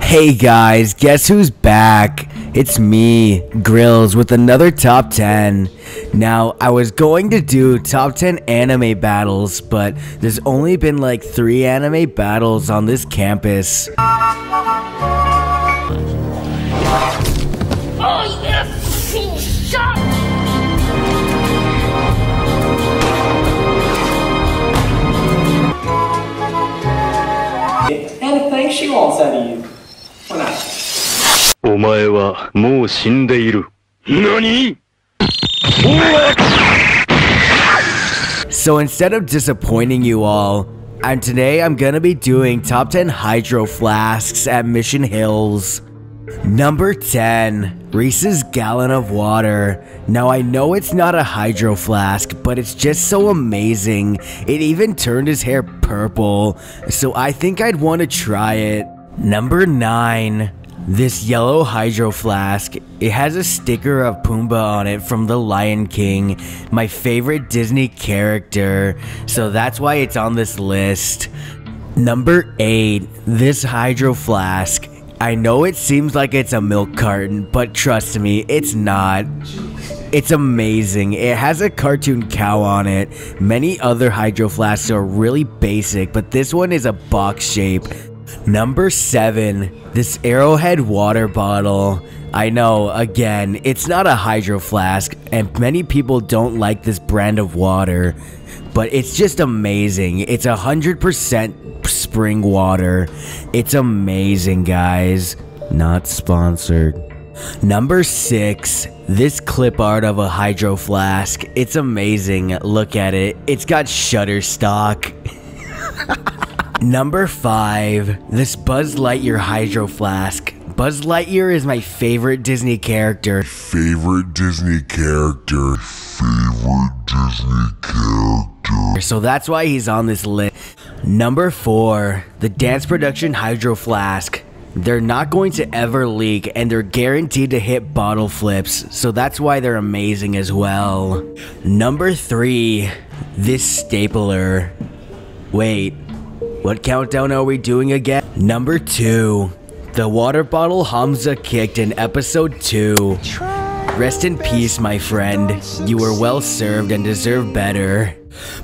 Hey guys, guess who's back? It's me, Grills, with another top 10. Now, I was going to do top 10 anime battles, but there's only been like three anime battles on this campus. Oh, yes! Shot! Anything she wants out of you. When I お前はもう死んでいる。何 So instead of disappointing you all, and today I'm gonna be doing top 10 hydro flasks at Mission Hills. Number 10, Reese's Gallon of Water. Now I know it's not a hydro flask, but it's just so amazing. It even turned his hair purple, so I think I'd want to try it. Number 9, this yellow hydro flask, it has a sticker of Pumbaa on it from The Lion King, my favorite Disney character, so that's why it's on this list. Number 8, this hydro flask. I know it seems like it's a milk carton, but trust me, it's not. It's amazing. It has a cartoon cow on it. Many other hydro flasks are really basic, but this one is a box shape. Number 7, this Arrowhead water bottle. I know, again, it's not a hydro flask, and many people don't like this brand of water, but it's just amazing. It's 100% spring water. It's amazing, guys. Not sponsored. Number 6, this clip art of a hydro flask. It's amazing. Look at it. It's got Shutterstock. Number 5, this Buzz Lightyear Hydro Flask. Buzz Lightyear is my favorite Disney character. favorite Disney character. Favorite Disney character. So that's why he's on this list. Number 4, the Dance Production Hydro Flask. They're not going to ever leak and they're guaranteed to hit bottle flips, so that's why they're amazing as well. Number 3, this stapler. Wait, what countdown are we doing again? Number 2, the water bottle Hamza kicked in episode 2. Rest in peace, my friend. You were well served and deserve better.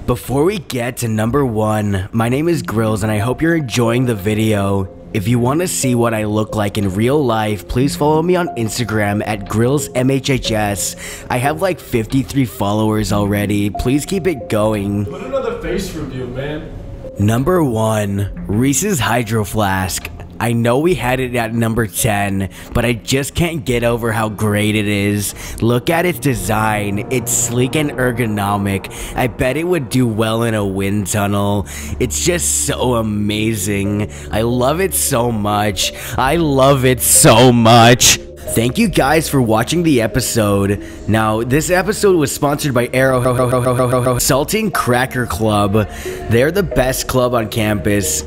Before we get to number one, my name is Grills and I hope you're enjoying the video. If you want to see what I look like in real life, please follow me on Instagram at GrillsMHHS. I have like 53 followers already. Please keep it going. Put another face review, man. Number one, Reese's Hydro Flask. I know we had it at number 10, but I just can't get over how great it is. Look at its design, it's sleek and ergonomic. I bet it would do well in a wind tunnel. It's just so amazing. I love it so much. I love it so much. Thank you guys for watching the episode. Now, this episode was sponsored by Arrow Salting Cracker Club. They're the best club on campus.